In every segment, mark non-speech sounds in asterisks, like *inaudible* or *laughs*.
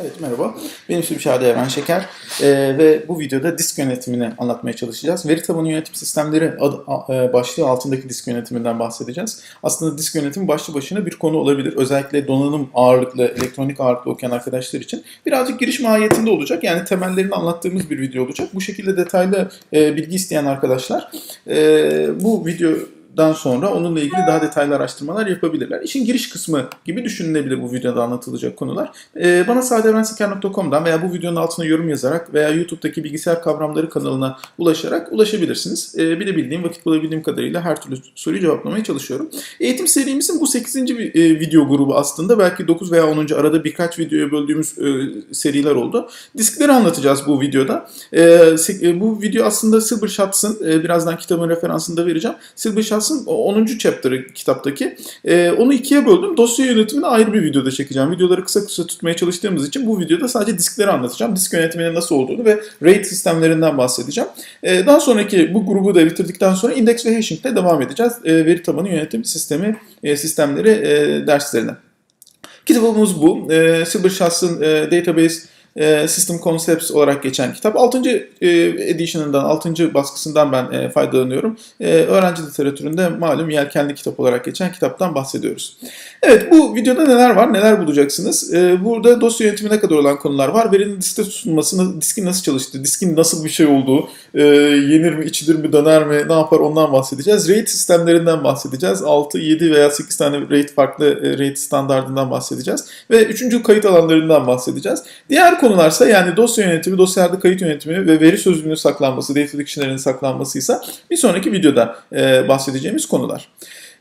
Evet merhaba. Benim ismim Şadi Eren Şeker ee, ve bu videoda disk yönetimini anlatmaya çalışacağız. Veri tabanı yönetim sistemleri adı, a, e, başlığı altındaki disk yönetiminden bahsedeceğiz. Aslında disk yönetimi başlı başına bir konu olabilir. Özellikle donanım ağırlıklı, elektronik ağırlıklı okuyan arkadaşlar için birazcık giriş mahiyetinde olacak. Yani temellerini anlattığımız bir video olacak. Bu şekilde detaylı e, bilgi isteyen arkadaşlar e, bu video dan sonra onunla ilgili daha detaylı araştırmalar yapabilirler. İşin giriş kısmı gibi düşünülebilir bu videoda anlatılacak konular. Ee, bana sadeevrenseker.com'dan veya bu videonun altına yorum yazarak veya YouTube'daki bilgisayar kavramları kanalına ulaşarak ulaşabilirsiniz. Ee, bilebildiğim, vakit bulabildiğim kadarıyla her türlü soruyu cevaplamaya çalışıyorum. Eğitim serimizin bu 8. Bir, e, video grubu aslında. Belki 9 veya 10. arada birkaç videoya böldüğümüz e, seriler oldu. Diskleri anlatacağız bu videoda. E, e bu video aslında Silber Shots'ın, e, birazdan kitabın referansını da vereceğim. Silber Shots Finans'ın 10. chapter'ı kitaptaki. E, onu ikiye böldüm. Dosya yönetimini ayrı bir videoda çekeceğim. Videoları kısa kısa tutmaya çalıştığımız için bu videoda sadece diskleri anlatacağım. Disk yönetiminin nasıl olduğunu ve RAID sistemlerinden bahsedeceğim. E, daha sonraki bu grubu da bitirdikten sonra index ve hashing ile devam edeceğiz. E, veri tabanı yönetim sistemi e, sistemleri e, derslerine. Kitabımız bu. E, Silber Shots'ın e, database e, System Concepts olarak geçen kitap. 6. E, edition'ından, 6. baskısından ben e, faydalanıyorum. Öğrenci literatüründe malum yelkenli kitap olarak geçen kitaptan bahsediyoruz. Evet bu videoda neler var, neler bulacaksınız? Burada dosya yönetimine kadar olan konular var. Verinin diskte tutulması, diskin nasıl çalıştığı, diskin nasıl bir şey olduğu, yenir mi, içilir mi, döner mi, ne yapar ondan bahsedeceğiz. RAID sistemlerinden bahsedeceğiz. 6, 7 veya 8 tane RAID farklı RAID standartından bahsedeceğiz. Ve üçüncü kayıt alanlarından bahsedeceğiz. Diğer konularsa yani dosya yönetimi, dosyalarda kayıt yönetimi ve veri sözlüğünün saklanması, data dictionary'nin saklanmasıysa bir sonraki videoda e, bahsedeceğimiz konular.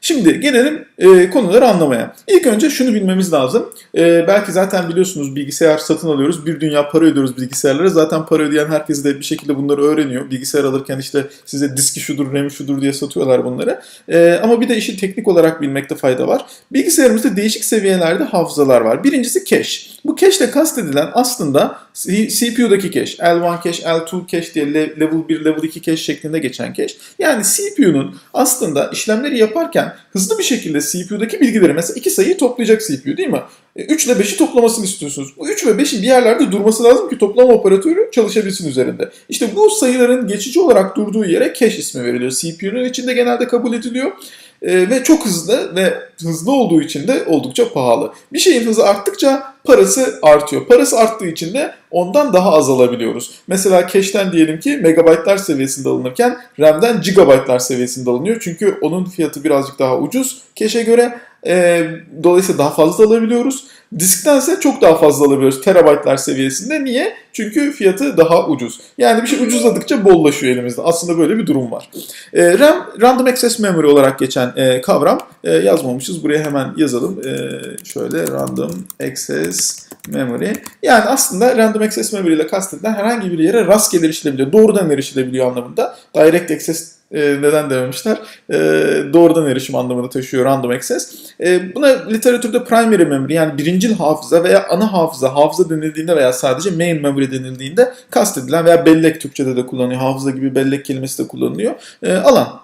Şimdi gelelim e, konuları anlamaya. İlk önce şunu bilmemiz lazım. E, belki zaten biliyorsunuz bilgisayar satın alıyoruz. Bir dünya para ödüyoruz bilgisayarlara. Zaten para ödeyen herkes de bir şekilde bunları öğreniyor. Bilgisayar alırken işte size diski şudur, remi şudur diye satıyorlar bunları. E, ama bir de işi teknik olarak bilmekte fayda var. Bilgisayarımızda değişik seviyelerde hafızalar var. Birincisi cache. Bu cache ile kastedilen aslında CPU'daki cache. L1 cache, L2 cache diye level 1, level 2 cache şeklinde geçen cache. Yani CPU'nun aslında işlemleri yaparken hızlı bir şekilde CPU'daki bilgileri mesela iki sayıyı toplayacak CPU değil mi? 3 e, ile 5'i toplamasını istiyorsunuz. Bu 3 ve 5'in bir yerlerde durması lazım ki toplama operatörü çalışabilsin üzerinde. İşte bu sayıların geçici olarak durduğu yere cache ismi veriliyor. CPU'nun içinde genelde kabul ediliyor. Ee, ve çok hızlı ve hızlı olduğu için de oldukça pahalı. Bir şeyin hızı arttıkça parası artıyor. Parası arttığı için de ondan daha az alabiliyoruz. Mesela cache'ten diyelim ki megabaytlar seviyesinde alınırken RAM'den gigabaytlar seviyesinde alınıyor. Çünkü onun fiyatı birazcık daha ucuz cache'e göre. E, dolayısıyla daha fazla alabiliyoruz. Disktense çok daha fazla alabiliyoruz terabaytlar seviyesinde. Niye? Çünkü fiyatı daha ucuz. Yani bir şey ucuzladıkça bollaşıyor elimizde. Aslında böyle bir durum var. E, RAM, Random Access Memory olarak geçen e, kavram e, yazmamışız. Buraya hemen yazalım. E, şöyle Random Access Memory. Yani aslında Random Access Memory ile kastedilen herhangi bir yere rastgele erişilebiliyor. Doğrudan erişilebiliyor anlamında. Direct Access e, neden dememişler? E, doğrudan erişim anlamını taşıyor random access. E, buna literatürde primary memory yani birincil hafıza veya ana hafıza, hafıza denildiğinde veya sadece main memory denildiğinde kastedilen veya bellek Türkçe'de de kullanıyor. Hafıza gibi bellek kelimesi de kullanılıyor. E, alan.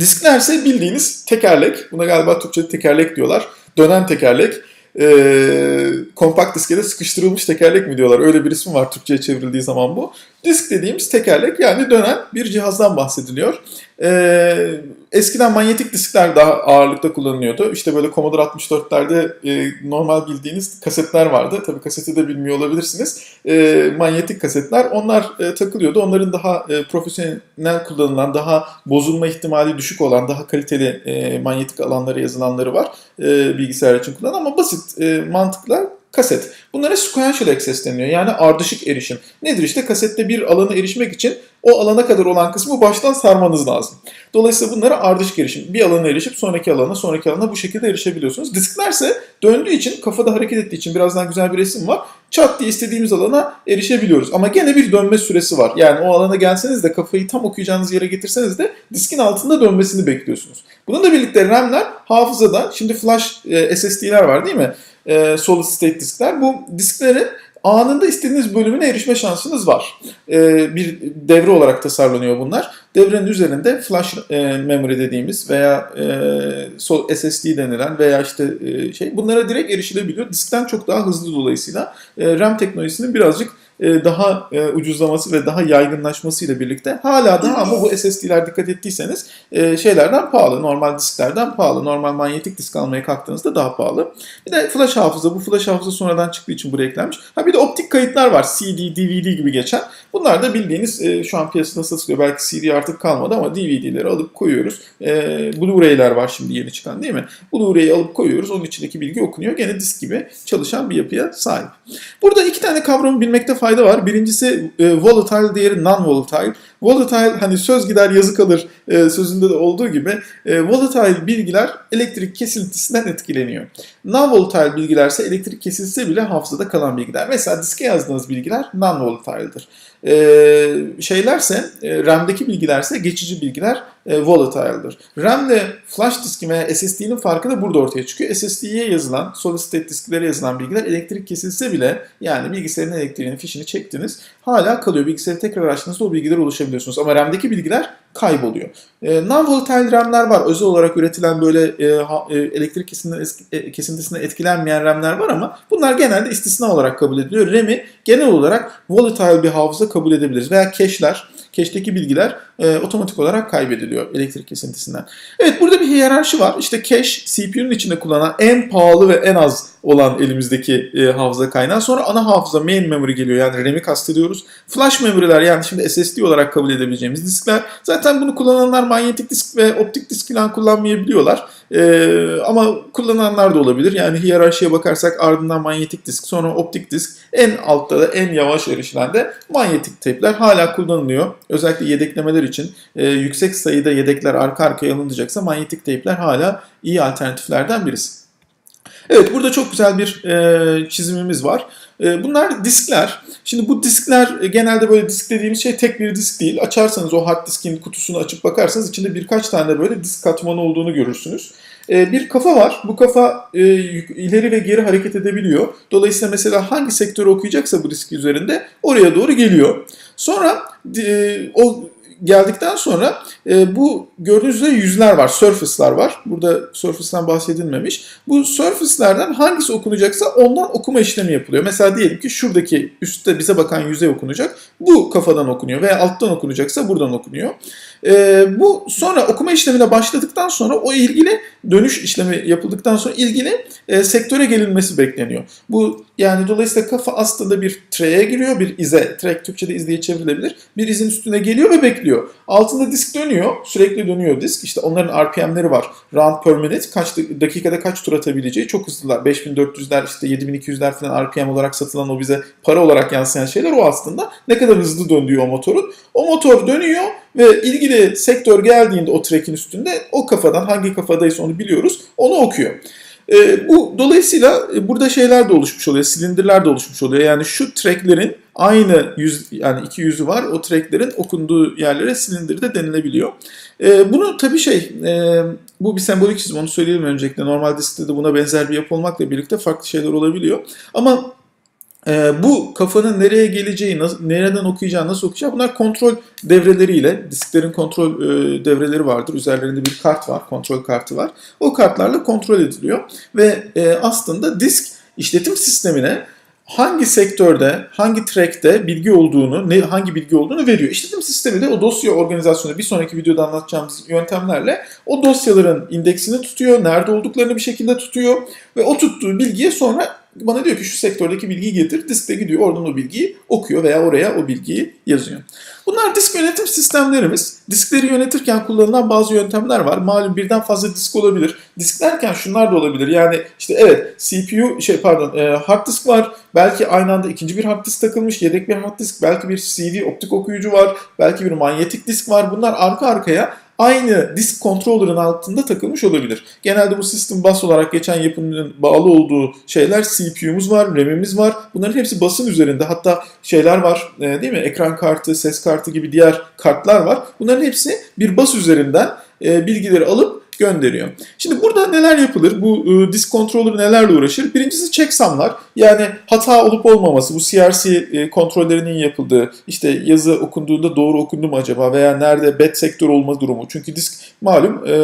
Diskler ise bildiğiniz tekerlek. Buna galiba Türkçe'de tekerlek diyorlar. Dönen tekerlek e, kompakt diskede sıkıştırılmış tekerlek mi diyorlar. Öyle bir isim var Türkçe'ye çevrildiği zaman bu. Disk dediğimiz tekerlek yani dönen bir cihazdan bahsediliyor. E, eskiden manyetik diskler daha ağırlıkta kullanılıyordu. İşte böyle Commodore 64'lerde e, normal bildiğiniz kasetler vardı. Tabii kaseti de bilmiyor olabilirsiniz. E, manyetik kasetler onlar e, takılıyordu. Onların daha e, profesyonel kullanılan, daha bozulma ihtimali düşük olan, daha kaliteli e, manyetik alanları yazılanları var e, bilgisayar için kullanan ama basit e, mantıkla kaset. Bunlara sequential access deniyor. Yani ardışık erişim. Nedir işte kasette bir alana erişmek için o alana kadar olan kısmı baştan sarmanız lazım. Dolayısıyla bunlara ardışık erişim. Bir alana erişip sonraki alana, sonraki alana bu şekilde erişebiliyorsunuz. Disklerse döndüğü için, kafada hareket ettiği için birazdan güzel bir resim var. Çat diye istediğimiz alana erişebiliyoruz. Ama gene bir dönme süresi var. Yani o alana gelseniz de kafayı tam okuyacağınız yere getirseniz de diskin altında dönmesini bekliyorsunuz. Bununla birlikte RAM'ler hafızada, şimdi flash e, SSD'ler var değil mi? E, solid state diskler. Bu disklerin anında istediğiniz bölümüne erişme şansınız var. Ee, bir devre olarak tasarlanıyor bunlar. devrenin üzerinde flash e, memory dediğimiz veya e, SSD denilen veya işte e, şey bunlara direkt erişilebiliyor. Diskten çok daha hızlı dolayısıyla e, RAM teknolojisinin birazcık e, daha e, ucuzlaması ve daha yaygınlaşmasıyla birlikte hala daha ama bu SSD'ler dikkat ettiyseniz e, şeylerden pahalı. Normal disklerden pahalı. Normal manyetik disk almaya kalktığınızda daha pahalı. Bir de flash hafıza. Bu flash hafıza sonradan çıktığı için buraya eklenmiş. Ha bir de optik kayıtlar var. CD, DVD gibi geçen. Bunlar da bildiğiniz şu an piyasada satılıyor. Belki CD artık kalmadı ama DVD'leri alıp koyuyoruz. Blu-ray'ler var şimdi yeni çıkan değil mi? Blu-ray'i alıp koyuyoruz. Onun içindeki bilgi okunuyor. Gene disk gibi çalışan bir yapıya sahip. Burada iki tane kavramı bilmekte fayda fayda var. Birincisi e, volatile, diğeri non-volatile. Volatile hani söz gider yazı kalır e, sözünde de olduğu gibi e, volatile bilgiler elektrik kesintisinden etkileniyor. Non-volatile bilgilerse elektrik kesilse bile hafızada kalan bilgiler. Mesela diske yazdığınız bilgiler non-volatile'dır. E, şeylerse, e, RAM'deki bilgilerse geçici bilgiler e, volatile'dır. RAM ile flash diski veya SSD'nin farkı da burada ortaya çıkıyor. SSD'ye yazılan, solid state disklere yazılan bilgiler elektrik kesilse bile yani bilgisayarın elektriğinin fişini çektiniz hala kalıyor. Bilgisayarı tekrar açtığınızda o bilgiler ulaşabiliyorsunuz. Ama RAM'deki bilgiler kayboluyor. E, non-volatile RAM'ler var. Özel olarak üretilen böyle e, ha, e, elektrik kesintisine etkilenmeyen RAM'ler var ama bunlar genelde istisna olarak kabul ediliyor. RAM'i genel olarak volatile bir hafıza kabul edebiliriz. Veya cache'ler cache'deki bilgiler e, otomatik olarak kaybediliyor elektrik kesintisinden. Evet burada bir hiyerarşi var. İşte cache CPU'nun içinde kullanılan en pahalı ve en az olan elimizdeki e, hafıza kaynağı. Sonra ana hafıza main memory geliyor yani RAM'i kastediyoruz. Flash memory'ler yani şimdi SSD olarak kabul edebileceğimiz diskler. Zaten bunu kullananlar manyetik disk ve optik disk falan kullanmayabiliyorlar. Ee, ama kullananlar da olabilir. Yani hiyerarşiye bakarsak ardından manyetik disk sonra optik disk en altta da en yavaş erişilen de manyetik tepler hala kullanılıyor. Özellikle yedeklemeler için e, yüksek sayıda yedekler arka arkaya alınacaksa manyetik teypler hala iyi alternatiflerden birisi. Evet burada çok güzel bir e, çizimimiz var. E, bunlar diskler. Şimdi bu diskler e, genelde böyle disk dediğimiz şey tek bir disk değil. Açarsanız o hard diskin kutusunu açıp bakarsanız içinde birkaç tane böyle disk katmanı olduğunu görürsünüz. E, bir kafa var. Bu kafa e, ileri ve geri hareket edebiliyor. Dolayısıyla mesela hangi sektörü okuyacaksa bu disk üzerinde oraya doğru geliyor. Sonra o geldikten sonra e, bu gördüğünüz üzere yüzler var, surface'lar var. Burada surface'dan bahsedilmemiş. Bu surface'lerden hangisi okunacaksa ondan okuma işlemi yapılıyor. Mesela diyelim ki şuradaki üstte bize bakan yüzey okunacak. Bu kafadan okunuyor veya alttan okunacaksa buradan okunuyor. E, bu sonra okuma işlemine başladıktan sonra o ilgili dönüş işlemi yapıldıktan sonra ilgili e, sektöre gelinmesi bekleniyor. Bu yani dolayısıyla kafa aslında bir tre'ye giriyor, bir ize, track Türkçe'de iz diye çevrilebilir. Bir izin üstüne geliyor ve bekliyor. Altında disk dönüyor, sürekli dönüyor disk. İşte onların RPM'leri var. Round per minute, kaç dakikada kaç tur atabileceği çok hızlılar. 5400'ler işte 7200'ler falan RPM olarak satılan o bize para olarak yansıyan şeyler o aslında. Ne kadar hızlı döndüğü o motorun. O motor dönüyor ve ilgili sektör geldiğinde o track'in üstünde o kafadan hangi kafadaysa onu biliyoruz onu okuyor. E, bu dolayısıyla e, burada şeyler de oluşmuş oluyor, silindirler de oluşmuş oluyor. Yani şu tracklerin aynı yüz yani iki yüzü var. O tracklerin okunduğu yerlere silindir de denilebiliyor. E, bunu tabii şey e, bu bir sembolik çizim onu söyleyelim öncelikle. Normal diskte de buna benzer bir yapı olmakla birlikte farklı şeyler olabiliyor. Ama e, bu kafanın nereye geleceği, nasıl, nereden okuyacağı, nasıl okuyacağı bunlar kontrol devreleriyle, disklerin kontrol e, devreleri vardır. Üzerlerinde bir kart var, kontrol kartı var. O kartlarla kontrol ediliyor ve e, aslında disk işletim sistemine hangi sektörde, hangi track'te bilgi olduğunu, ne, hangi bilgi olduğunu veriyor. İşletim sistemi de o dosya organizasyonu bir sonraki videoda anlatacağımız yöntemlerle o dosyaların indeksini tutuyor, nerede olduklarını bir şekilde tutuyor ve o tuttuğu bilgiye sonra bana diyor ki şu sektördeki bilgiyi getir. Diskte gidiyor oradan o bilgiyi okuyor veya oraya o bilgiyi yazıyor. Bunlar disk yönetim sistemlerimiz. Diskleri yönetirken kullanılan bazı yöntemler var. Malum birden fazla disk olabilir. Disk derken şunlar da olabilir. Yani işte evet CPU şey pardon e, hard disk var. Belki aynı anda ikinci bir hard disk takılmış. Yedek bir hard disk. Belki bir CD optik okuyucu var. Belki bir manyetik disk var. Bunlar arka arkaya aynı disk controller'ın altında takılmış olabilir. Genelde bu system bus olarak geçen yapının bağlı olduğu şeyler CPU'muz var, RAM'imiz var. Bunların hepsi basın üzerinde. Hatta şeyler var e, değil mi? Ekran kartı, ses kartı gibi diğer kartlar var. Bunların hepsi bir bas üzerinden e, bilgileri alıp gönderiyor. Şimdi burada neler yapılır? Bu e, disk controller nelerle uğraşır? Birincisi checksumlar. Yani hata olup olmaması, bu CRC e, kontrollerinin yapıldığı, işte yazı okunduğunda doğru okundu mu acaba veya nerede bad sektör olma durumu. Çünkü disk malum e,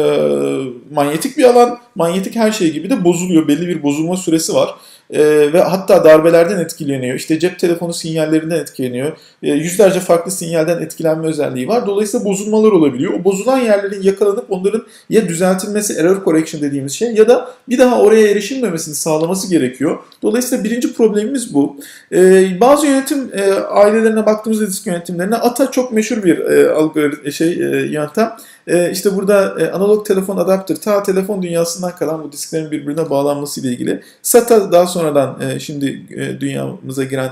manyetik bir alan, manyetik her şey gibi de bozuluyor. Belli bir bozulma süresi var e, ve hatta darbelerden etkileniyor. İşte cep telefonu sinyallerinden etkileniyor. E, yüzlerce farklı sinyalden etkilenme özelliği var. Dolayısıyla bozulmalar olabiliyor. O bozulan yerlerin yakalanıp onların ya düzeltilmesi, error correction dediğimiz şey ya da bir daha oraya erişilmemesini sağlaması gerekiyor. Dolayısıyla birinci problemimiz bu. E, bazı yönetim e, ailelerine baktığımızda disk yönetimlerine ATA çok meşhur bir e, algoritma şey e, yöntem. E, işte burada e, analog telefon adaptör ta telefon dünyasından kalan bu disklerin birbirine bağlanması ile ilgili. SATA daha sonradan e, şimdi e, dünyamıza giren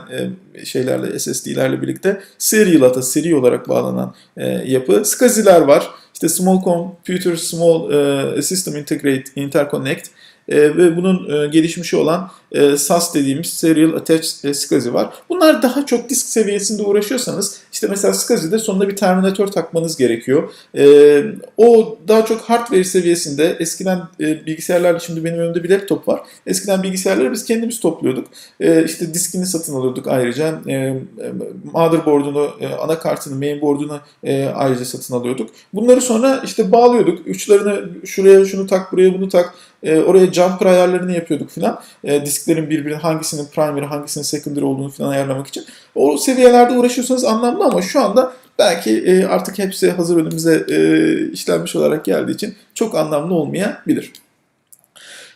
e, şeylerle SSD'lerle birlikte serial ATA seri olarak bağlanan e, yapı. SCSI'ler var. İşte Small Computer Small e, System Integrate Interconnect e, ve bunun e, gelişmişi olan e, SAS dediğimiz Serial Attached e, SCSI var. Bunlar daha çok disk seviyesinde uğraşıyorsanız işte mesela SCSI'de sonunda bir terminatör takmanız gerekiyor. E, o daha çok hardware seviyesinde eskiden e, bilgisayarlarda şimdi benim önümde bir laptop var. Eskiden bilgisayarları biz kendimiz topluyorduk. E, işte diskini satın alıyorduk ayrıca. E, motherboard'unu, e, anakartını, mainboard'unu e, ayrıca satın alıyorduk. Bunları sonra işte bağlıyorduk. Uçlarını şuraya şunu tak, buraya bunu tak. E, oraya jumper ayarlarını yapıyorduk filan. E, disklerin birbirinin hangisinin primary, hangisinin secondary olduğunu filan ayarlamak için. O seviyelerde uğraşıyorsanız anlamlı ama şu anda belki e, artık hepsi hazır önümüze e, işlenmiş olarak geldiği için çok anlamlı olmayabilir.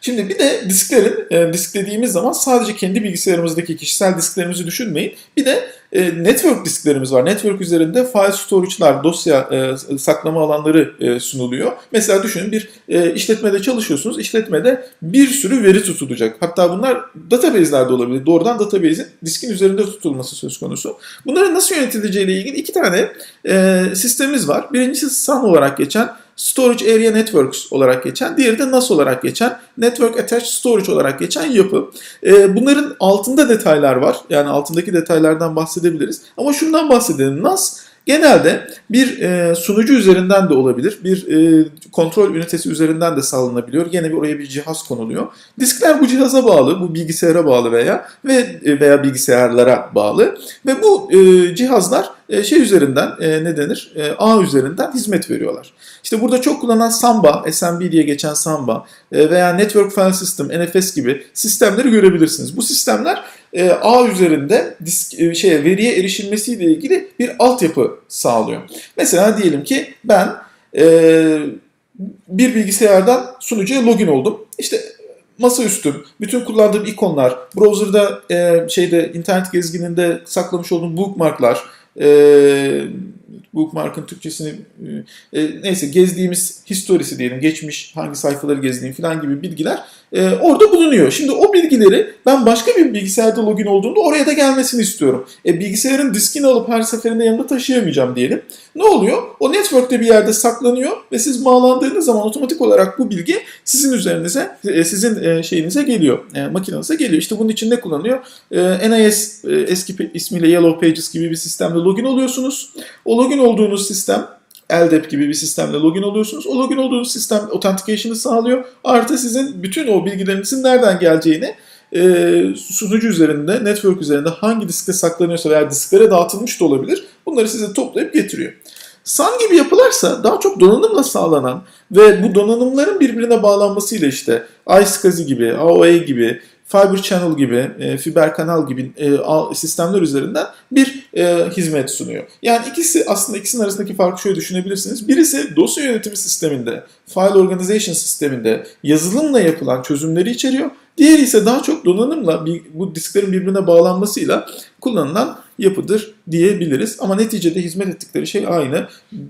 Şimdi bir de disklerin, e, disk dediğimiz zaman sadece kendi bilgisayarımızdaki kişisel disklerimizi düşünmeyin. Bir de e, network disklerimiz var. Network üzerinde file storage'lar, dosya e, saklama alanları e, sunuluyor. Mesela düşünün bir e, işletmede çalışıyorsunuz. İşletmede bir sürü veri tutulacak. Hatta bunlar database'lerde olabilir. Doğrudan database'in diskin üzerinde tutulması söz konusu. Bunların nasıl yönetileceğiyle ilgili iki tane e, sistemimiz var. Birincisi SAN olarak geçen Storage Area Networks olarak geçen, diğeri de NAS olarak geçen, Network Attached Storage olarak geçen yapı. E, bunların altında detaylar var. Yani altındaki detaylardan bahsedebiliriz. Ama şundan bahsedelim. NAS genelde bir e, sunucu üzerinden de olabilir. Bir e, kontrol ünitesi üzerinden de sağlanabiliyor. Yine bir oraya bir cihaz konuluyor. Diskler bu cihaza bağlı, bu bilgisayara bağlı veya ve veya bilgisayarlara bağlı ve bu e, cihazlar e, şey üzerinden e, ne denir? E, ağ üzerinden hizmet veriyorlar. İşte burada çok kullanılan Samba, SMB diye geçen Samba veya Network File System, NFS gibi sistemleri görebilirsiniz. Bu sistemler ağ üzerinde disk şeye veriye erişilmesiyle ilgili bir altyapı sağlıyor. Mesela diyelim ki ben bir bilgisayardan sunucuya login oldum. İşte masaüstüm, bütün kullandığım ikonlar, browser'da şeyde internet gezgininde saklamış olduğum bookmarklar, e, bookmark'ın Türkçesini e, neyse gezdiğimiz historisi diyelim, geçmiş hangi sayfaları gezdiğim falan gibi bilgiler e, orada bulunuyor. Şimdi o bilgileri ben başka bir bilgisayarda login olduğumda oraya da gelmesini istiyorum. E, bilgisayarın diskini alıp her seferinde yanımda taşıyamayacağım diyelim. Ne oluyor? O network'te bir yerde saklanıyor ve siz bağlandığınız zaman otomatik olarak bu bilgi sizin üzerinize, e, sizin e, şeyinize geliyor, e, makinenize geliyor. İşte bunun için ne kullanıyor? E, NIS e, eski ismiyle Yellow Pages gibi bir sistemde login oluyorsunuz. O login olduğunuz sistem LDAP gibi bir sistemle login oluyorsunuz. O login olduğunuz sistem authentication'ı sağlıyor. Artı sizin bütün o bilgilerinizin nereden geleceğini e, sunucu üzerinde, network üzerinde hangi diskte saklanıyorsa veya disklere dağıtılmış da olabilir. Bunları size toplayıp getiriyor. SAN gibi yapılarsa daha çok donanımla sağlanan ve bu donanımların birbirine bağlanmasıyla işte iSCSI gibi, AOA gibi, Fiber Channel gibi, e, fiber kanal gibi e, sistemler üzerinden bir e, hizmet sunuyor. Yani ikisi aslında ikisinin arasındaki farkı şöyle düşünebilirsiniz. Birisi dosya yönetimi sisteminde, file organization sisteminde yazılımla yapılan çözümleri içeriyor. Diğeri ise daha çok donanımla bu disklerin birbirine bağlanmasıyla kullanılan yapıdır diyebiliriz. Ama neticede hizmet ettikleri şey aynı.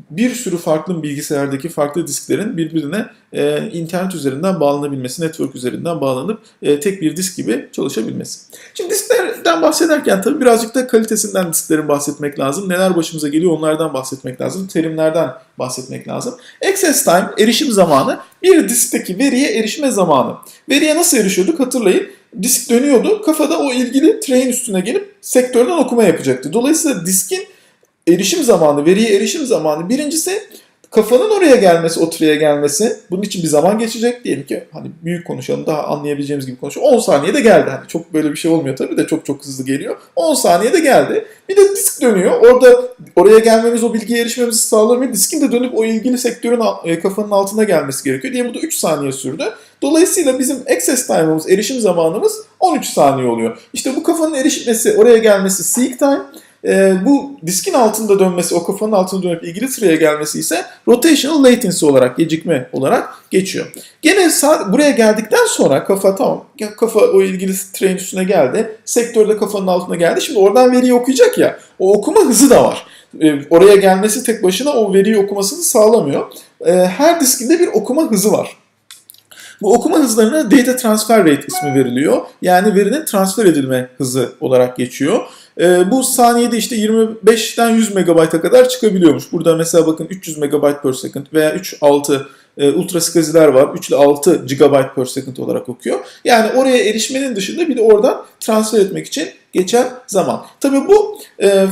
Bir sürü farklı bilgisayardaki farklı disklerin birbirine e, internet üzerinden bağlanabilmesi, network üzerinden bağlanıp e, tek bir disk gibi çalışabilmesi. Şimdi disklerden bahsederken tabii birazcık da kalitesinden disklerin bahsetmek lazım. Neler başımıza geliyor onlardan bahsetmek lazım. Terimlerden bahsetmek lazım. Access time, erişim zamanı bir diskteki veriye erişme zamanı. Veriye nasıl erişiyorduk hatırlayın disk dönüyordu. Kafada o ilgili train üstüne gelip sektörden okuma yapacaktı. Dolayısıyla diskin erişim zamanı, veriye erişim zamanı birincisi kafanın oraya gelmesi, o gelmesi bunun için bir zaman geçecek. Diyelim ki hani büyük konuşalım daha anlayabileceğimiz gibi konuşalım. 10 saniyede geldi. Hani çok böyle bir şey olmuyor tabii de çok çok hızlı geliyor. 10 saniyede geldi. Bir de disk dönüyor. Orada oraya gelmemiz, o bilgiye erişmemizi sağlamıyor. Diskin de dönüp o ilgili sektörün e, kafanın altına gelmesi gerekiyor. Diye bu da 3 saniye sürdü. Dolayısıyla bizim access time'ımız, erişim zamanımız 13 saniye oluyor. İşte bu kafanın erişmesi, oraya gelmesi seek time. E, bu diskin altında dönmesi, o kafanın altında dönüp ilgili sıraya gelmesi ise rotational latency olarak, gecikme olarak geçiyor. Gene saat, buraya geldikten sonra kafa tamam, kafa o ilgili treyin üstüne geldi. Sektörde kafanın altına geldi. Şimdi oradan veriyi okuyacak ya, o okuma hızı da var. E, oraya gelmesi tek başına o veriyi okumasını sağlamıyor. E, her diskinde bir okuma hızı var. Bu okuma hızlarına data transfer rate ismi veriliyor. Yani verinin transfer edilme hızı olarak geçiyor. E, bu saniyede işte 25'ten 100 MB'a kadar çıkabiliyormuş. Burada mesela bakın 300 MB per second veya 3.6 e, ultra skaziler var. 3 ile 6 GB per second olarak okuyor. Yani oraya erişmenin dışında bir de oradan transfer etmek için geçen zaman. Tabii bu e,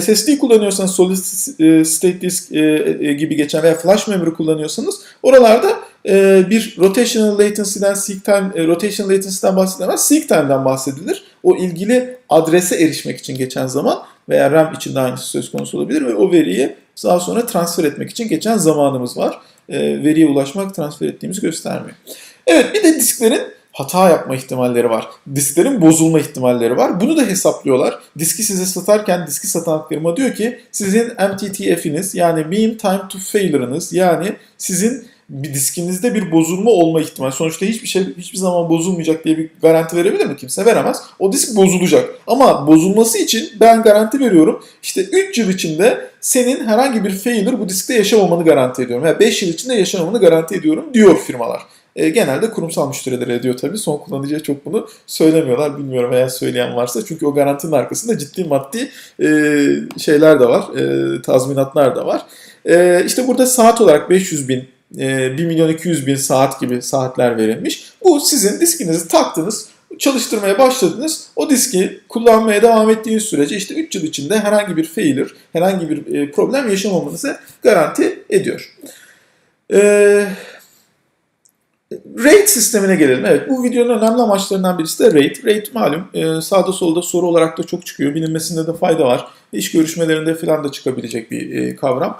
SSD kullanıyorsanız solid e, state disk e, e, gibi geçen veya flash memory kullanıyorsanız oralarda e, bir rotational latency'den seek time e, rotational latency'den bahsedilmez, seek time'dan bahsedilir. O ilgili adrese erişmek için geçen zaman veya RAM için de aynısı söz konusu olabilir ve o veriyi daha sonra transfer etmek için geçen zamanımız var. E, veriye ulaşmak transfer ettiğimizi göstermiyor. Evet bir de disklerin hata yapma ihtimalleri var. Disklerin bozulma ihtimalleri var. Bunu da hesaplıyorlar. Diski size satarken diski satan firma diyor ki sizin MTTF'iniz yani mean time to failure'ınız yani sizin bir diskinizde bir bozulma olma ihtimali. Sonuçta hiçbir şey hiçbir zaman bozulmayacak diye bir garanti verebilir mi? Kimse veremez. O disk bozulacak. Ama bozulması için ben garanti veriyorum. İşte 3 yıl içinde senin herhangi bir failure bu diskte yaşamamanı garanti ediyorum. Yani 5 yıl içinde yaşamamanı garanti ediyorum diyor firmalar. E, genelde kurumsal müşterilere ediyor tabii. Son kullanıcıya çok bunu söylemiyorlar. Bilmiyorum eğer söyleyen varsa. Çünkü o garantinin arkasında ciddi maddi e, şeyler de var. E, tazminatlar da var. E, işte burada saat olarak 500 bin 1 ee, milyon 200 bin saat gibi saatler verilmiş. Bu sizin diskinizi taktınız, çalıştırmaya başladınız. O diski kullanmaya devam ettiğiniz sürece işte 3 yıl içinde herhangi bir failure, herhangi bir e, problem yaşamamanızı garanti ediyor. Ee, RAID sistemine gelelim. Evet bu videonun önemli amaçlarından birisi de RAID. RAID malum e, sağda solda soru olarak da çok çıkıyor. Bilinmesinde de fayda var. İş görüşmelerinde falan da çıkabilecek bir e, kavram.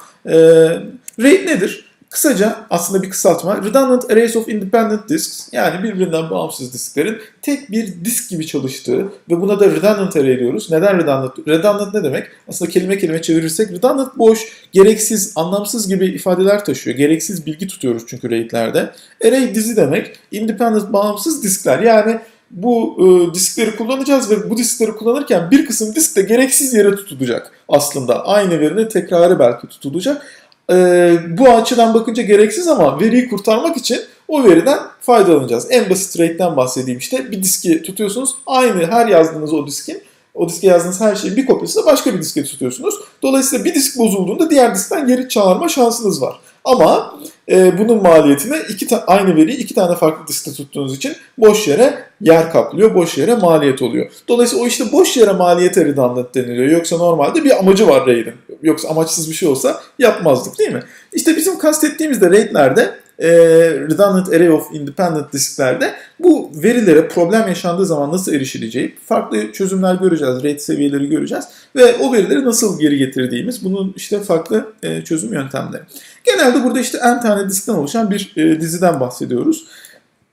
RAID nedir? Kısaca aslında bir kısaltma Redundant Arrays of Independent Disks yani birbirinden bağımsız disklerin tek bir disk gibi çalıştığı ve buna da redundant array diyoruz. Neden redundant? Redundant ne demek? Aslında kelime kelime çevirirsek redundant boş, gereksiz, anlamsız gibi ifadeler taşıyor. Gereksiz bilgi tutuyoruz çünkü RAID'lerde. Array dizi demek independent bağımsız diskler yani bu e, diskleri kullanacağız ve bu diskleri kullanırken bir kısım disk de gereksiz yere tutulacak aslında. Aynı verinin tekrarı belki tutulacak e, bu açıdan bakınca gereksiz ama veriyi kurtarmak için o veriden faydalanacağız. En basit RAID'den bahsedeyim işte. Bir diski tutuyorsunuz. Aynı her yazdığınız o diskin o diske yazdığınız her şeyin bir kopyasını başka bir diske tutuyorsunuz. Dolayısıyla bir disk bozulduğunda diğer diskten geri çağırma şansınız var. Ama e, bunun maliyetini iki aynı veriyi iki tane farklı diskte tuttuğunuz için boş yere yer kaplıyor, boş yere maliyet oluyor. Dolayısıyla o işte boş yere maliyete redundant deniliyor. Yoksa normalde bir amacı var RAID'in. Yoksa amaçsız bir şey olsa yapmazdık değil mi? İşte bizim kastettiğimiz de RAID'lerde e, redundant array of independent disklerde bu verilere problem yaşandığı zaman nasıl erişileceği farklı çözümler göreceğiz, RAID seviyeleri göreceğiz ve o verileri nasıl geri getirdiğimiz bunun işte farklı e, çözüm yöntemleri. Genelde burada işte n tane diskten oluşan bir e, diziden bahsediyoruz.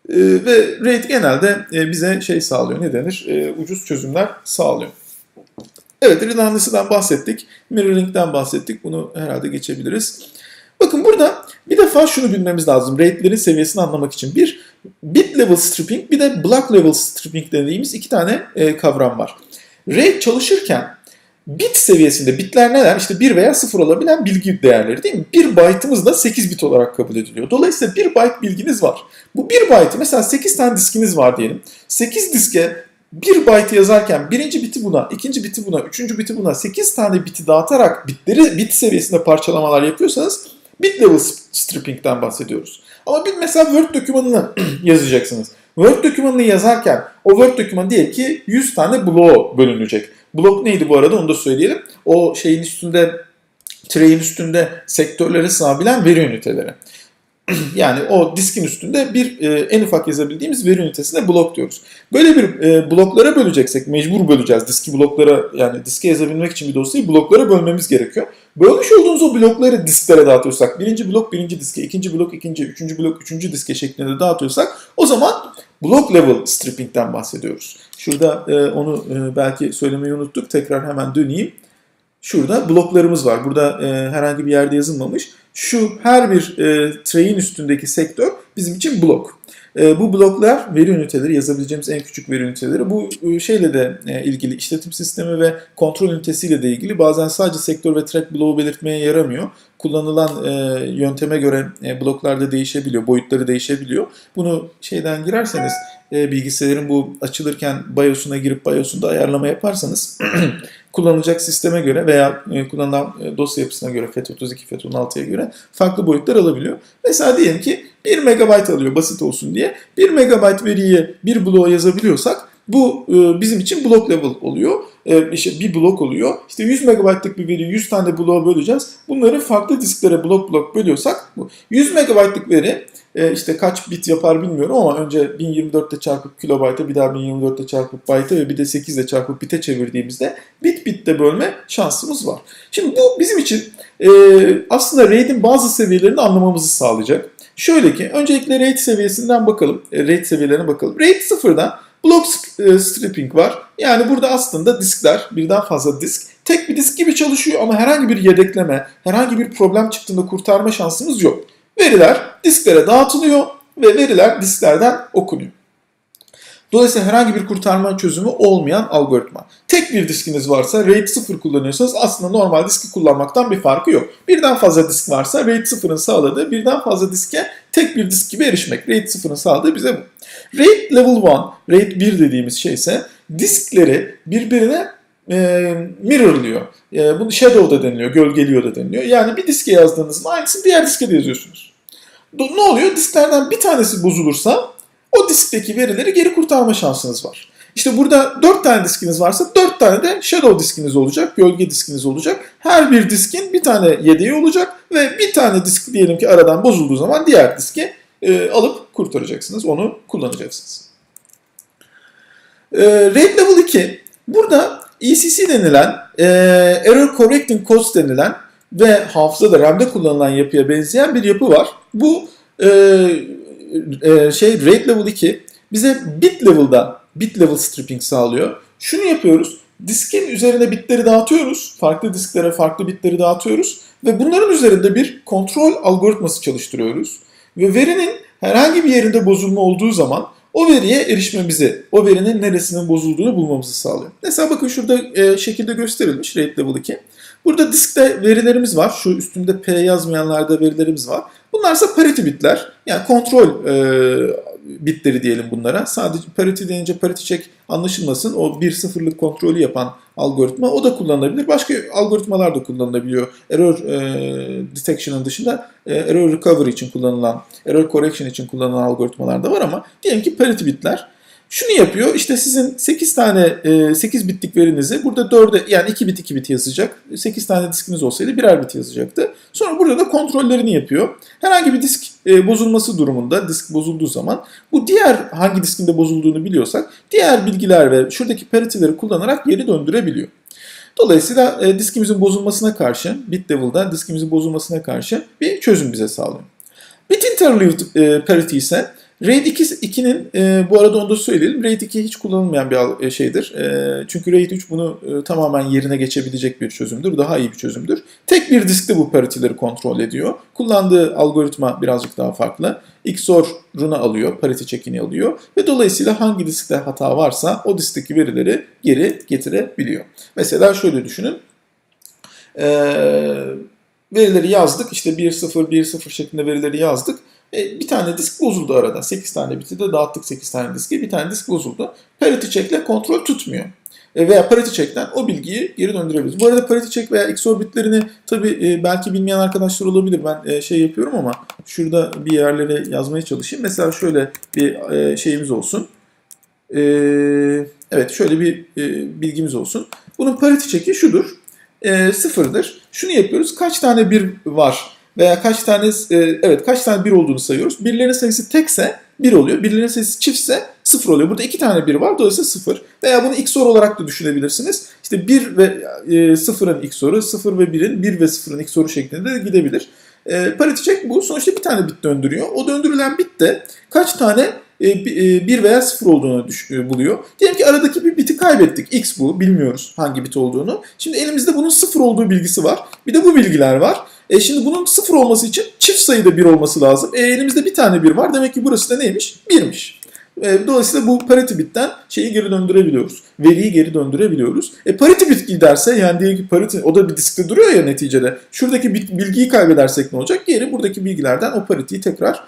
E, ve RAID genelde e, bize şey sağlıyor, ne denir? E, ucuz çözümler sağlıyor. Evet, redundancy'den bahsettik. Mirroring'den bahsettik. Bunu herhalde geçebiliriz. Bakın burada bir defa şunu bilmemiz lazım. RAID'lerin seviyesini anlamak için. Bir, bit level stripping bir de block level stripping dediğimiz iki tane e, kavram var. RAID çalışırken bit seviyesinde bitler neler? İşte 1 veya 0 olabilen bilgi değerleri değil mi? 1 byte'ımız da 8 bit olarak kabul ediliyor. Dolayısıyla 1 byte bilginiz var. Bu 1 byte mesela 8 tane diskiniz var diyelim. 8 diske 1 byte yazarken birinci biti buna, ikinci biti buna, üçüncü biti buna 8 tane biti dağıtarak bitleri bit seviyesinde parçalamalar yapıyorsanız bit level stripping'den bahsediyoruz. Ama bir mesela Word dokümanını *clears throat* yazacaksınız. Word dokümanını yazarken o Word dokümanı diyelim ki 100 tane bloğa bölünecek. Blok neydi bu arada onu da söyleyelim. O şeyin üstünde Tray'in üstünde sektörlere sığabilen veri üniteleri. *clears throat* yani o diskin üstünde bir e, en ufak yazabildiğimiz veri ünitesine blok diyoruz. Böyle bir e, bloklara böleceksek mecbur böleceğiz. Diski bloklara yani diske yazabilmek için bir dosyayı bloklara bölmemiz gerekiyor. Bölmüş olduğumuz o blokları disklere dağıtıyorsak birinci blok birinci diske, ikinci blok ikinci, üçüncü blok üçüncü diske şeklinde dağıtıyorsak o zaman block level stripping'den bahsediyoruz. Şurada e, onu e, belki söylemeyi unuttuk. Tekrar hemen döneyim. Şurada bloklarımız var. Burada e, herhangi bir yerde yazılmamış. Şu her bir e, tray'in üstündeki sektör bizim için blok. E, bu bloklar veri üniteleri, yazabileceğimiz en küçük veri üniteleri. Bu e, şeyle de e, ilgili, işletim sistemi ve kontrol ünitesiyle de ilgili. Bazen sadece sektör ve track bloğu belirtmeye yaramıyor. Kullanılan e, yönteme göre e, bloklar da değişebiliyor, boyutları değişebiliyor. Bunu şeyden girerseniz e, bilgisayarın bu açılırken BIOS'una girip BIOS'unda ayarlama yaparsanız *clears throat* kullanılacak sisteme göre veya e, kullanılan e, dosya yapısına göre FAT32, FAT16'ya göre farklı boyutlar alabiliyor. Mesela diyelim ki 1 MB alıyor basit olsun diye. 1 MB veriyi bir bloğa yazabiliyorsak bu e, bizim için block level oluyor. E, işte bir blok oluyor. İşte 100 MB'lık bir veriyi 100 tane bloğa böleceğiz. Bunları farklı disklere blok blok bölüyorsak bu 100 MB'lık veri e, işte kaç bit yapar bilmiyorum ama önce 1024'te çarpıp kilobayta bir daha 1024'te çarpıp byte'a ve bir de 8'de çarpıp bite çevirdiğimizde bit bitte bölme şansımız var. Şimdi bu bizim için e, aslında RAID'in bazı seviyelerini anlamamızı sağlayacak. Şöyle ki öncelikle RAID seviyesinden bakalım. RAID seviyelerine bakalım. RAID sıfırda block e, stripping var. Yani burada aslında diskler, birden fazla disk tek bir disk gibi çalışıyor ama herhangi bir yedekleme, herhangi bir problem çıktığında kurtarma şansımız yok. Veriler disklere dağıtılıyor ve veriler disklerden okunuyor. Dolayısıyla herhangi bir kurtarma çözümü olmayan algoritma. Tek bir diskiniz varsa RAID 0 kullanıyorsanız aslında normal diski kullanmaktan bir farkı yok. Birden fazla disk varsa RAID 0'ın sağladığı birden fazla diske tek bir disk gibi erişmek. RAID 0'ın sağladığı bize bu. RAID Level 1, RAID 1 dediğimiz şey ise diskleri birbirine e, mirrorlıyor. E, bunu shadow da deniliyor, gölgeliyor da deniliyor. Yani bir diske yazdığınızda aynısını diğer diske de yazıyorsunuz. Ne oluyor? Disklerden bir tanesi bozulursa o diskteki verileri geri kurtarma şansınız var. İşte burada 4 tane diskiniz varsa 4 tane de shadow diskiniz olacak, gölge diskiniz olacak. Her bir diskin bir tane yedeği olacak ve bir tane disk diyelim ki aradan bozulduğu zaman diğer diski e, alıp kurtaracaksınız, onu kullanacaksınız. E, RAID Level 2, burada ECC denilen, e, Error Correcting Codes denilen ve hafızada RAM'de kullanılan yapıya benzeyen bir yapı var. Bu e, e, şey RAID Level 2 bize bit level'da bit level stripping sağlıyor. Şunu yapıyoruz. Diskin üzerine bitleri dağıtıyoruz. Farklı disklere farklı bitleri dağıtıyoruz. Ve bunların üzerinde bir kontrol algoritması çalıştırıyoruz. Ve verinin herhangi bir yerinde bozulma olduğu zaman o veriye erişmemizi, o verinin neresinin bozulduğunu bulmamızı sağlıyor. Mesela bakın şurada e, şekilde gösterilmiş RAID Level 2. Burada diskte verilerimiz var. Şu üstünde P yazmayanlarda verilerimiz var. Bunlarsa parity bitler. Yani kontrol e, bitleri diyelim bunlara. Sadece parity deyince parity check anlaşılmasın. O bir sıfırlık kontrolü yapan algoritma o da kullanılabilir. Başka algoritmalar da kullanılabiliyor. Error e, detection'ın dışında e, error recovery için kullanılan, error correction için kullanılan algoritmalar da var ama diyelim ki parity bitler. Şunu yapıyor işte sizin 8 tane 8 bitlik verinizi burada 4'e yani 2 bit 2 bit yazacak. 8 tane diskiniz olsaydı birer bit yazacaktı. Sonra burada da kontrollerini yapıyor. Herhangi bir disk bozulması durumunda disk bozulduğu zaman bu diğer hangi diskinde bozulduğunu biliyorsak diğer bilgiler ve şuradaki parity'leri kullanarak geri döndürebiliyor. Dolayısıyla diskimizin bozulmasına karşı, bit level'da diskimizin bozulmasına karşı bir çözüm bize sağlıyor. Bit interleaved parity ise RAID 2'nin e, bu arada onu da söyleyelim. RAID 2 hiç kullanılmayan bir e, şeydir. E, çünkü RAID 3 bunu e, tamamen yerine geçebilecek bir çözümdür. Daha iyi bir çözümdür. Tek bir diskte bu pariteleri kontrol ediyor. Kullandığı algoritma birazcık daha farklı. XOR run'u alıyor, parite check'ini alıyor ve dolayısıyla hangi diskte hata varsa o diskteki verileri geri getirebiliyor. Mesela şöyle düşünün. Eee verileri yazdık. İşte 1-0, 1-0 şeklinde verileri yazdık. E, bir tane disk bozuldu arada. 8 tane biti de dağıttık 8 tane diski. Bir tane disk bozuldu. Parity check'le kontrol tutmuyor. E, veya parity check'ten o bilgiyi geri döndürebiliriz. Bu arada parity check veya XOR bitlerini tabi e, belki bilmeyen arkadaşlar olabilir. Ben e, şey yapıyorum ama şurada bir yerlere yazmaya çalışayım. Mesela şöyle bir e, şeyimiz olsun. E, evet şöyle bir e, bilgimiz olsun. Bunun parity check'i şudur. e, sıfırdır. Şunu yapıyoruz. Kaç tane bir var veya kaç tane e, evet kaç tane bir olduğunu sayıyoruz. Birlerin sayısı tekse 1 oluyor. Birlerin sayısı çiftse 0 oluyor. Burada iki tane bir var. Dolayısıyla 0. Veya bunu XOR olarak da düşünebilirsiniz. İşte 1 ve e, 0'ın XOR'u, 0 ve 1'in 1 ve 0'ın XOR'u şeklinde de gidebilir. E, parity check bu. Sonuçta bir tane bit döndürüyor. O döndürülen bit de kaç tane e, 1 veya 0 olduğunu e, buluyor. Diyelim ki aradaki bir biti kaybettik. X bu. Bilmiyoruz hangi bit olduğunu. Şimdi elimizde bunun 0 olduğu bilgisi var. Bir de bu bilgiler var. E şimdi bunun 0 olması için çift sayıda 1 olması lazım. E elimizde bir tane 1 var. Demek ki burası da neymiş? 1'miş. E, dolayısıyla bu parity bitten şeyi geri döndürebiliyoruz. Veriyi geri döndürebiliyoruz. E parity bit giderse yani diyelim ki parity o da bir diskte duruyor ya neticede. Şuradaki bilgiyi kaybedersek ne olacak? Geri buradaki bilgilerden o parity'yi tekrar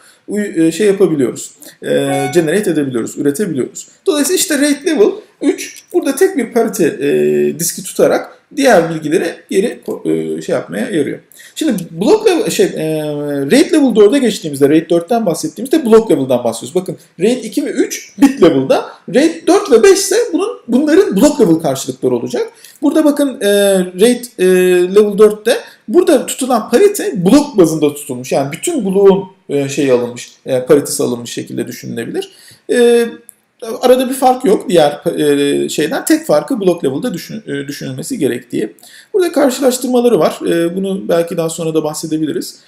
e, şey yapabiliyoruz. E, generate edebiliyoruz, üretebiliyoruz. Dolayısıyla işte rate level 3 burada tek bir parite e, diski tutarak diğer bilgileri geri e, şey yapmaya yarıyor. Şimdi block level şey e, rate level 4'e geçtiğimizde rate 4'ten bahsettiğimizde block level'dan bahsediyoruz. Bakın rate 2 ve 3 bit level'da, rate 4 ve 5 ise bunun bunların block level karşılıkları olacak. Burada bakın e, rate e, level 4'te burada tutulan parite blok bazında tutulmuş. Yani bütün bloğun e, şeyi alınmış, e, paritesi alınmış şekilde düşünülebilir. Arada bir fark yok diğer e, şeyden. Tek farkı block level'da düşün, e, düşünülmesi gerektiği. Burada karşılaştırmaları var. E, bunu belki daha sonra da bahsedebiliriz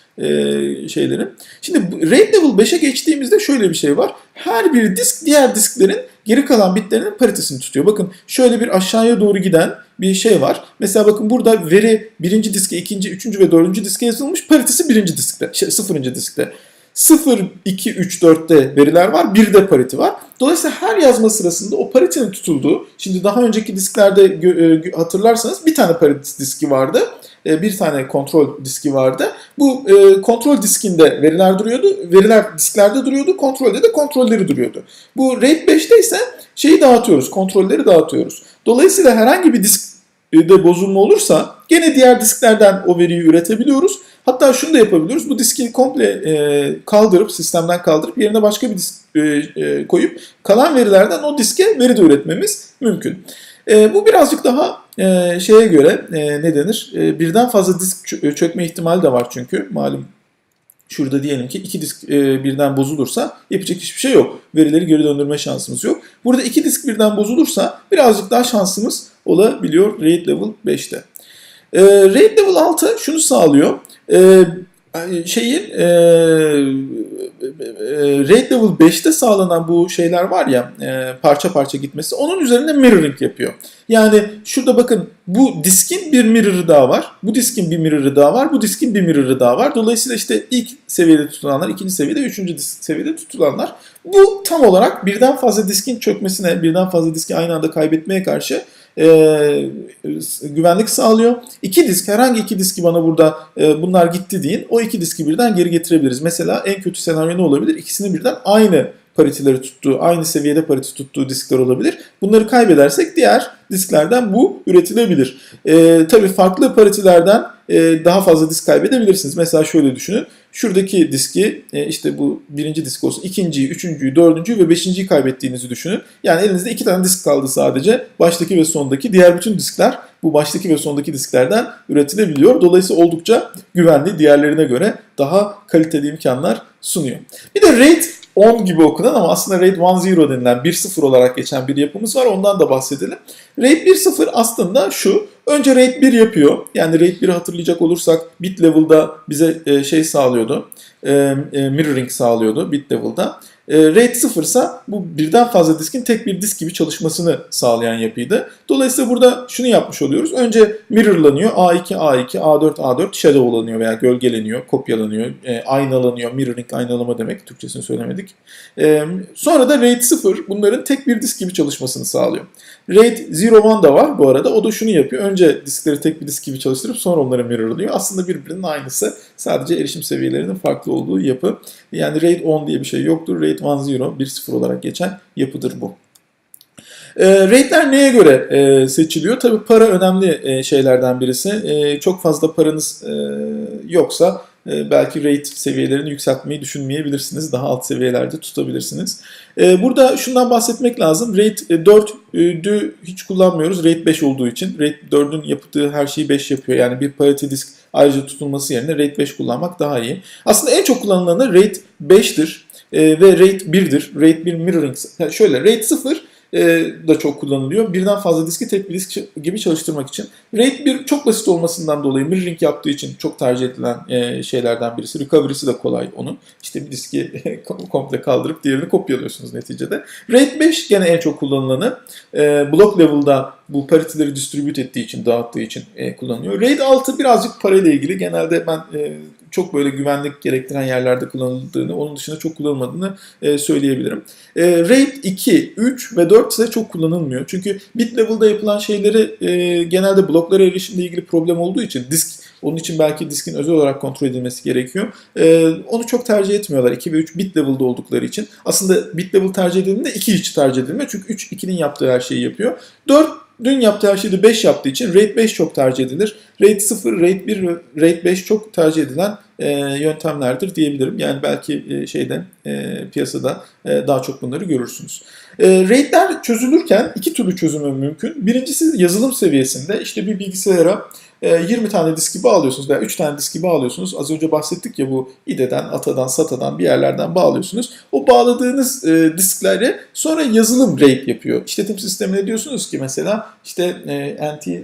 şeylerin. Şimdi RAID level 5'e geçtiğimizde şöyle bir şey var. Her bir disk diğer disklerin geri kalan bitlerinin paritesini tutuyor. Bakın şöyle bir aşağıya doğru giden bir şey var. Mesela bakın burada veri birinci diske, ikinci, üçüncü ve dördüncü diske yazılmış. Paritesi birinci diskte, şey, sıfırıncı diskte. 0, 2, 3, 4'te veriler var. 1'de pariti var. Dolayısıyla her yazma sırasında o paritinin tutulduğu, şimdi daha önceki disklerde e, hatırlarsanız bir tane pariti diski vardı. E, bir tane kontrol diski vardı. Bu e, kontrol diskinde veriler duruyordu. Veriler disklerde duruyordu. Kontrolde de kontrolleri duruyordu. Bu RAID 5'te ise şeyi dağıtıyoruz. Kontrolleri dağıtıyoruz. Dolayısıyla herhangi bir diskte bozulma olursa gene diğer disklerden o veriyi üretebiliyoruz. Hatta şunu da yapabiliyoruz. Bu diski komple e, kaldırıp, sistemden kaldırıp yerine başka bir disk e, e, koyup kalan verilerden o diske veri de üretmemiz mümkün. E, bu birazcık daha e, şeye göre e, ne denir? E, birden fazla disk çökme ihtimali de var çünkü malum Şurada diyelim ki iki disk e, birden bozulursa yapacak hiçbir şey yok. Verileri geri döndürme şansımız yok. Burada iki disk birden bozulursa birazcık daha şansımız olabiliyor RAID level 5'te. E, RAID level 6 şunu sağlıyor. E, şeyin e, RAID level 5'te sağlanan bu şeyler var ya e, parça parça gitmesi onun üzerinde mirroring yapıyor. Yani şurada bakın bu diskin bir mirror'ı daha var. Bu diskin bir mirror'ı daha var. Bu diskin bir mirror'ı daha var. Dolayısıyla işte ilk seviyede tutulanlar, ikinci seviyede, üçüncü seviyede tutulanlar. Bu tam olarak birden fazla diskin çökmesine, birden fazla diski aynı anda kaybetmeye karşı e, güvenlik sağlıyor. İki disk, herhangi iki diski bana burada e, bunlar gitti deyin. O iki diski birden geri getirebiliriz. Mesela en kötü senaryo ne olabilir? İkisini birden aynı pariteleri tuttuğu, aynı seviyede parite tuttuğu diskler olabilir. Bunları kaybedersek diğer disklerden bu üretilebilir. E, tabii farklı paritelerden e, daha fazla disk kaybedebilirsiniz. Mesela şöyle düşünün. Şuradaki diski e, işte bu birinci disk olsun. ikinciyi, üçüncüyü, dördüncüyü ve beşinciyi kaybettiğinizi düşünün. Yani elinizde iki tane disk kaldı sadece. Baştaki ve sondaki. Diğer bütün diskler bu baştaki ve sondaki disklerden üretilebiliyor. Dolayısıyla oldukça güvenli diğerlerine göre daha kaliteli imkanlar sunuyor. Bir de RAID 10 gibi okunan ama aslında RAID 1.0 denilen 1.0 olarak geçen bir yapımız var. Ondan da bahsedelim. RAID 1.0 aslında şu. Önce RAID 1 yapıyor. Yani RAID 1'i hatırlayacak olursak bit level'da bize e, şey sağlıyordu. E, e, mirroring sağlıyordu bit level'da. E, RAID 0 ise bu birden fazla diskin tek bir disk gibi çalışmasını sağlayan yapıydı. Dolayısıyla burada şunu yapmış oluyoruz. Önce mirrorlanıyor. A2, A2, A4, A4 shadowlanıyor veya gölgeleniyor, kopyalanıyor, e, aynalanıyor. Mirroring aynalama demek. Türkçesini söylemedik. E, sonra da RAID 0 bunların tek bir disk gibi çalışmasını sağlıyor. RAID 01 da var bu arada. O da şunu yapıyor. Önce diskleri tek bir disk gibi çalıştırıp sonra onları mirrorlıyor. Aslında birbirinin aynısı. Sadece erişim seviyelerinin farklı olduğu yapı. Yani RAID 10 diye bir şey yoktur. RAID 10 1.0 olarak geçen yapıdır bu. E, rate'ler neye göre e, seçiliyor? Tabii para önemli e, şeylerden birisi. E, çok fazla paranız e, yoksa e, belki rate seviyelerini yükseltmeyi düşünmeyebilirsiniz. Daha alt seviyelerde tutabilirsiniz. E, burada şundan bahsetmek lazım. Rate 4'ü hiç kullanmıyoruz. Rate 5 olduğu için. Rate 4'ün yaptığı her şeyi 5 yapıyor. Yani bir parity disk ayrıca tutulması yerine Rate 5 kullanmak daha iyi. Aslında en çok kullanılanı Rate 5'tir e, ve Rate 1'dir. Rate 1 mirroring. Yani şöyle Rate 0 e, da çok kullanılıyor. Birden fazla diski tek bir disk gibi çalıştırmak için. RAID 1 çok basit olmasından dolayı mirroring yaptığı için çok tercih edilen e, şeylerden birisi. Recovery'si de kolay onun. İşte bir diski *laughs* komple kaldırıp diğerini kopyalıyorsunuz neticede. RAID 5 gene en çok kullanılanı. E, block level'da bu pariteleri distribute ettiği için, dağıttığı için e, kullanılıyor. RAID 6 birazcık parayla ilgili. Genelde ben çok böyle güvenlik gerektiren yerlerde kullanıldığını, onun dışında çok kullanılmadığını e, söyleyebilirim. E, RAID 2, 3 ve 4 ise çok kullanılmıyor. Çünkü bit level'da yapılan şeyleri e, genelde bloklara erişimle ilgili problem olduğu için disk onun için belki diskin özel olarak kontrol edilmesi gerekiyor. Ee, onu çok tercih etmiyorlar 2 ve 3 bit level'da oldukları için. Aslında bit level tercih edildiğinde 2 hiç tercih edilmiyor. Çünkü 3 2'nin yaptığı her şeyi yapıyor. 4 Dün yaptığı her şeyi 5 yaptığı için RAID 5 çok tercih edilir. RAID 0, RAID 1 ve RAID 5 çok tercih edilen e, yöntemlerdir diyebilirim. Yani belki e, şeyden e, piyasada e, daha çok bunları görürsünüz. E, RAID'ler çözülürken iki türlü çözümü mümkün. Birincisi yazılım seviyesinde işte bir bilgisayara 20 ee, tane diski bağlıyorsunuz veya 3 tane diski bağlıyorsunuz. Az önce bahsettik ya bu IDE'den, ATA'dan, SATA'dan bir yerlerden bağlıyorsunuz. O bağladığınız e, diskleri sonra yazılım RAID yapıyor. İşletim sistemine diyorsunuz ki mesela işte e, NT e,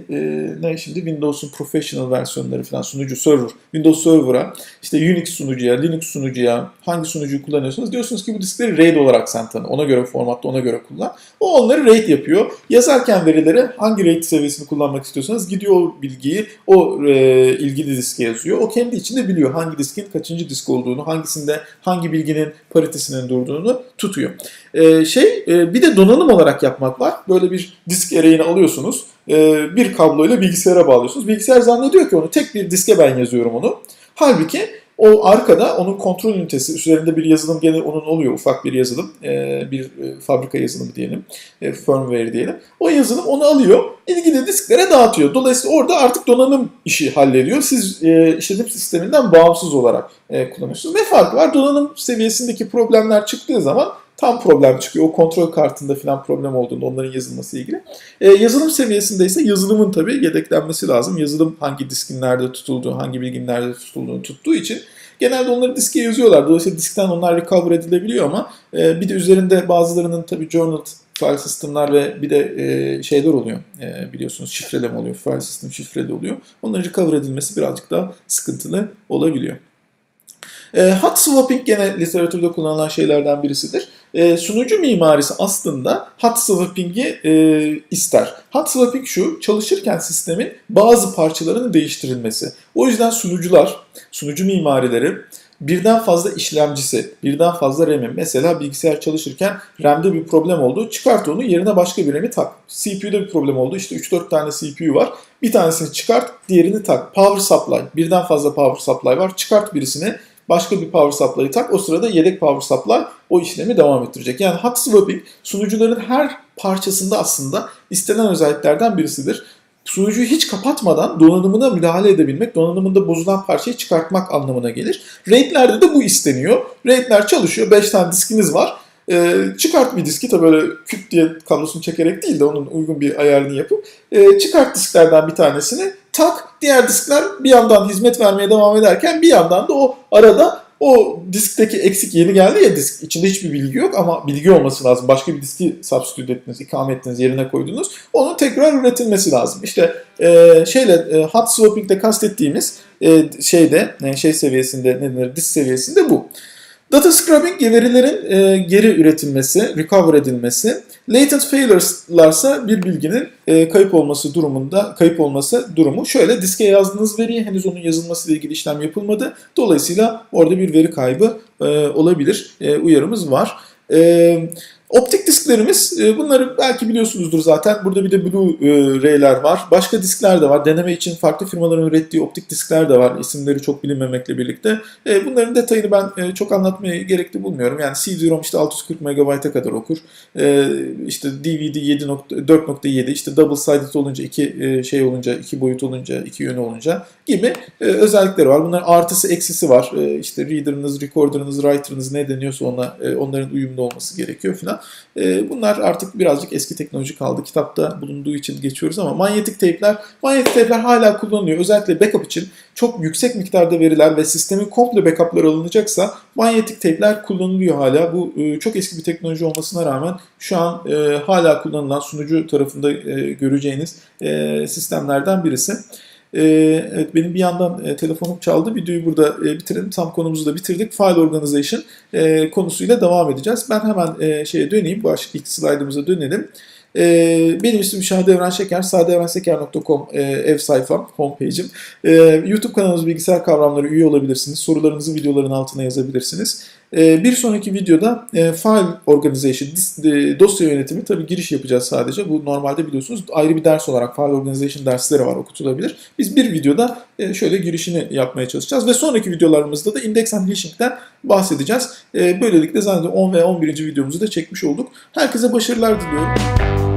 ne şimdi Windows'un professional versiyonları falan sunucu server, Windows Server'a işte Unix sunucuya, Linux sunucuya hangi sunucuyu kullanıyorsunuz diyorsunuz ki bu diskleri RAID olarak sen tanı. Ona göre formatta ona göre kullan. O onları RAID yapıyor. Yazarken verileri hangi RAID seviyesini kullanmak istiyorsanız gidiyor o bilgiyi o e, ilgili diske yazıyor. O kendi içinde biliyor hangi diskin kaçıncı disk olduğunu, hangisinde hangi bilginin paritesinin durduğunu tutuyor. E, şey e, bir de donanım olarak yapmak var. Böyle bir disk array'ini alıyorsunuz. E, bir kabloyla bilgisayara bağlıyorsunuz. Bilgisayar zannediyor ki onu tek bir diske ben yazıyorum onu. Halbuki o arkada onun kontrol ünitesi üzerinde bir yazılım gene onun oluyor ufak bir yazılım e, bir e, fabrika yazılımı diyelim e, firmware diyelim. O yazılım onu alıyor ilgili disklere dağıtıyor. Dolayısıyla orada artık donanım işi hallediyor. Siz işletim sisteminden bağımsız olarak kullanıyorsunuz. Ne farkı var? Donanım seviyesindeki problemler çıktığı zaman tam problem çıkıyor. O kontrol kartında falan problem olduğunda onların yazılması ilgili. Ee, yazılım seviyesinde ise yazılımın tabii yedeklenmesi lazım. Yazılım hangi diskin nerede tutulduğu, hangi bilginin nerede tutulduğunu tuttuğu için genelde onları diske yazıyorlar. Dolayısıyla diskten onlar recover edilebiliyor ama e, bir de üzerinde bazılarının tabii journal file sistemler ve bir de e, şeyler oluyor. E, biliyorsunuz şifreleme oluyor. File system şifreli oluyor. Onların recover edilmesi birazcık daha sıkıntılı olabiliyor. E, hot swapping gene literatürde kullanılan şeylerden birisidir. E, sunucu mimarisi aslında hot swapping'i e, ister. Hot swapping şu, çalışırken sistemin bazı parçalarının değiştirilmesi. O yüzden sunucular, sunucu mimarileri birden fazla işlemcisi, birden fazla RAM'i. Mesela bilgisayar çalışırken RAM'de bir problem oldu. Çıkart onu yerine başka bir RAM'i tak. CPU'da bir problem oldu. İşte 3-4 tane CPU var. Bir tanesini çıkart, diğerini tak. Power supply. Birden fazla power supply var. Çıkart birisini başka bir power supply'ı tak. O sırada yedek power supply o işlemi devam ettirecek. Yani hot swapping sunucuların her parçasında aslında istenen özelliklerden birisidir. Sunucuyu hiç kapatmadan donanımına müdahale edebilmek, donanımında bozulan parçayı çıkartmak anlamına gelir. RAID'lerde de bu isteniyor. RAID'ler çalışıyor. 5 tane diskiniz var. Ee, çıkart bir diski tabi böyle küt diye kablosunu çekerek değil de onun uygun bir ayarını yapıp e, çıkart disklerden bir tanesini tak diğer diskler bir yandan hizmet vermeye devam ederken bir yandan da o arada o diskteki eksik yeni geldi ya disk. içinde hiçbir bilgi yok ama bilgi olması lazım. Başka bir diski substitute ettiniz, ikame ettiniz, yerine koydunuz. Onun tekrar üretilmesi lazım. İşte e, şeyle e, hot swapping'de kastettiğimiz e, şeyde e, şey seviyesinde ne denir disk seviyesinde bu. Data scrubbing verilerin e, geri üretilmesi, recover edilmesi. Latent failures'larsa bir bilginin e, kayıp olması durumunda, kayıp olması durumu. Şöyle diske yazdığınız veriyi henüz onun yazılması ile ilgili işlem yapılmadı. Dolayısıyla orada bir veri kaybı e, olabilir. E, uyarımız var. E, Optik disklerimiz, e, bunları belki biliyorsunuzdur zaten. Burada bir de Blu-ray'ler var. Başka diskler de var. Deneme için farklı firmaların ürettiği optik diskler de var. İsimleri çok bilinmemekle birlikte. E, bunların detayını ben e, çok anlatmaya gerekli bulmuyorum. Yani CD-ROM işte 640 MB'a kadar okur. İşte DVD 4.7 işte double sided olunca iki şey olunca iki boyut olunca iki yönü olunca gibi özellikleri var. Bunların artısı eksisi var. İşte reader'ınız, recorder'ınız, writer'ınız ne deniyorsa ona onların uyumlu olması gerekiyor filan. E, bunlar artık birazcık eski teknoloji kaldı. Kitapta bulunduğu için geçiyoruz ama manyetik teypler, manyetik teypler hala kullanılıyor. Özellikle backup için çok yüksek miktarda veriler ve sistemin komple backup'lar alınacaksa manyetik teypler kullanılıyor hala. Bu e, çok eski bir teknoloji olmasına rağmen şu an e, hala kullanılan sunucu tarafında e, göreceğiniz e, sistemlerden birisi. Ee, evet benim bir yandan e, telefonum çaldı. Videoyu burada e, bitirelim. Tam konumuzu da bitirdik. File Organization e, konusuyla devam edeceğiz. Ben hemen e, şeye döneyim. Baş ilk slaytımıza dönelim. E, benim ismim Şahade Evren Şeker. sadeevrenşeker.com e, ev sayfam, homepage'im. E, YouTube kanalımız Bilgisayar Kavramları üye olabilirsiniz. Sorularınızı videoların altına yazabilirsiniz. E, bir sonraki videoda e, file organization, e, dosya yönetimi tabii giriş yapacağız sadece. Bu normalde biliyorsunuz ayrı bir ders olarak file organization dersleri var okutulabilir. Biz bir videoda e, şöyle girişini yapmaya çalışacağız ve sonraki videolarımızda da index and hashing'den bahsedeceğiz. Böylelikle zannediyorum 10 ve 11. videomuzu da çekmiş olduk. Herkese başarılar diliyorum.